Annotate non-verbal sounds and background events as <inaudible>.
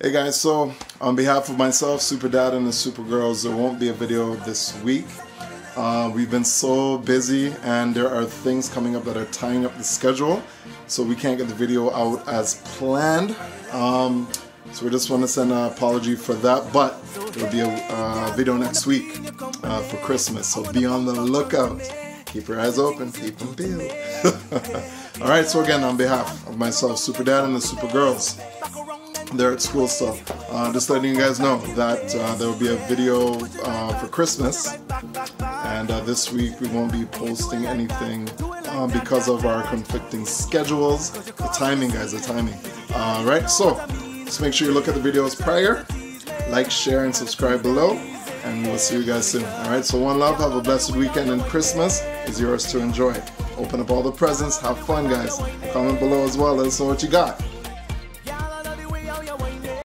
Hey guys, so on behalf of myself, Super Dad, and the Super Girls, there won't be a video this week. Uh, we've been so busy and there are things coming up that are tying up the schedule, so we can't get the video out as planned. Um, so we just want to send an apology for that, but there'll be a uh, video next week uh, for Christmas, so be on the lookout. Keep your eyes open, keep them peeled. <laughs> Alright, so again, on behalf of myself, Super Dad, and the Super Girls, they're at school still. Uh, just letting you guys know that uh, there will be a video uh, for Christmas, and uh, this week we won't be posting anything uh, because of our conflicting schedules. The timing, guys, the timing. All right, so just make sure you look at the videos prior, like, share, and subscribe below, and we'll see you guys soon. All right, so one love. Have a blessed weekend, and Christmas is yours to enjoy. Open up all the presents. Have fun, guys. Comment below as well. Let us know what you got.